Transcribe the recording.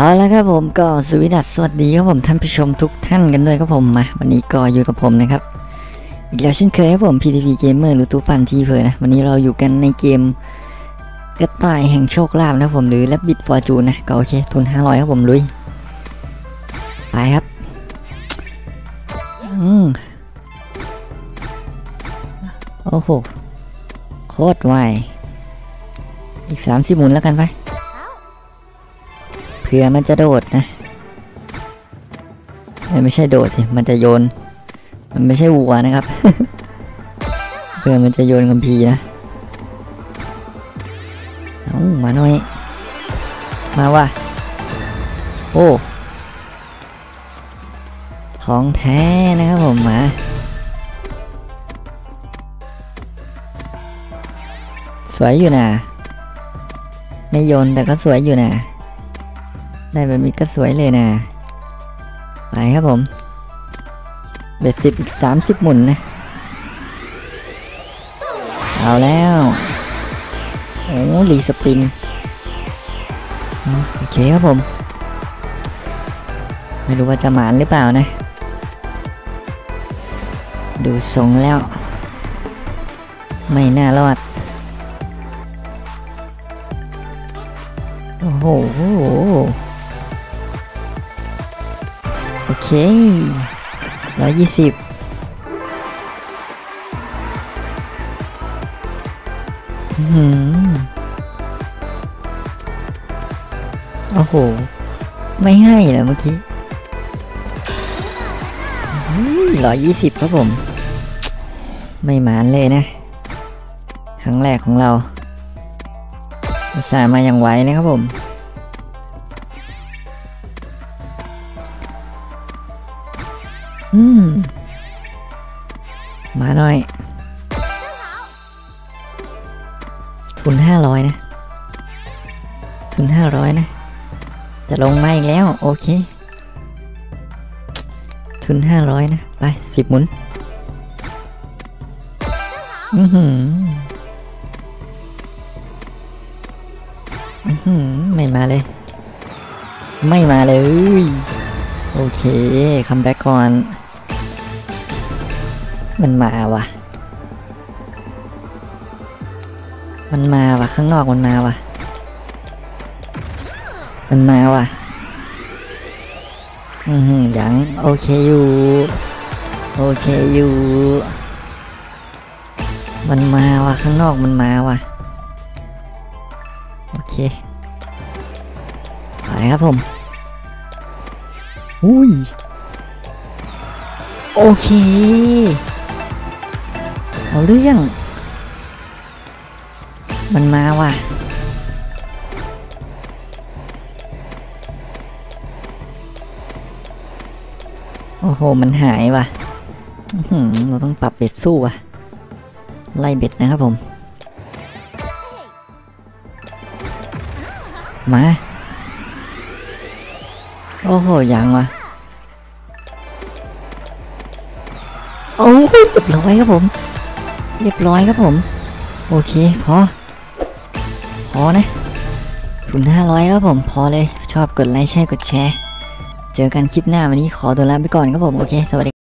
เอาละครับผมก็สวีดัสสวัสดีครับผมท่านผู้ชมทุกท่านกันด้วยครับผมมาวันนี้ก็อยู่กับผมนะครับ อีกแล้วเช่นเคยครับผม PTP Gamer หรือตู้ปั่นที่เพอนะ วันนี้เราอยู่กันในเกมกระต่ายแห่งโชคลาภนะผมหรือ Rabbit Fortune นะก็โอเคทุน500ครับผมลุยไปครับอืมโอ้โหโคตรไวอีก 30หมุนแล้วกันไป ผื่อมันจะโดดนะเอ้ยไม่ใช่โดดสิมันจะโยน มันไม่ใช่วัวนะครับเผื่อมันจะโยนกัมพีนะเอามาหน่อย มาว่ะโอ้ของแท้นะครับผมมาสวยอยู่นะไม่โยนแต่ก็สวยอยู่นะ ได้แบบนี้ก็สวยเลยนะ ไปครับผม เบ็ดสิบอีกสามสิบหมุนนะ เอาแล้ว โอ้รีสปริงอืมโอเคครับผม ไม่รู้ว่าจะหมานหรือเปล่านะ ดูทรงแล้ว ไม่น่ารอดโอ้โห เคร้อยยี่สิบโอ้โห ไม่ให้เหรอเมื่อกี้ร้อยยี่สิบครับผม ไม่หมานเลยนะ ครั้งแรกของเราอุตส่าห์มาอย่างไวนะครับผม อืม มาหน่อย ทุนห้าร้อยนะ ทุนห้าร้อยนะ จะลงมาอีกแล้ว โอเค ทุนห้าร้อยนะ ไปสิบหมุน อือหืออือหือไม่มาเลย ไม่มาเลย โอเค comeback ก่อน มันมาว่ะมันมาว่ะข้างนอกมันมาว่ะมันมาว่ะอือหือยังโอเคอยู่ โอเคอยู่ มันมาว่ะข้างนอกมันมาว่ะโอเคไปครับผมอุ้ยโอเค เอาเรื่อง มันมาว่ะ โอ้โห มันหายว่ะ เราต้องปรับเบ็ดสู้ว่ะ ไล่เบ็ดนะครับผม มา โอ้โห ยังว่ะโอ้ยเรียบร้อยครับผม เรียบร้อยครับผม โอเคพอ พอนะทุนห้าร้อยครับผม พอเลย ชอบกดไลค์ใช่กดแชร์ เจอกันคลิปหน้าวันนี้ขอตัวลาไปก่อนครับผม โอเค สวัสดี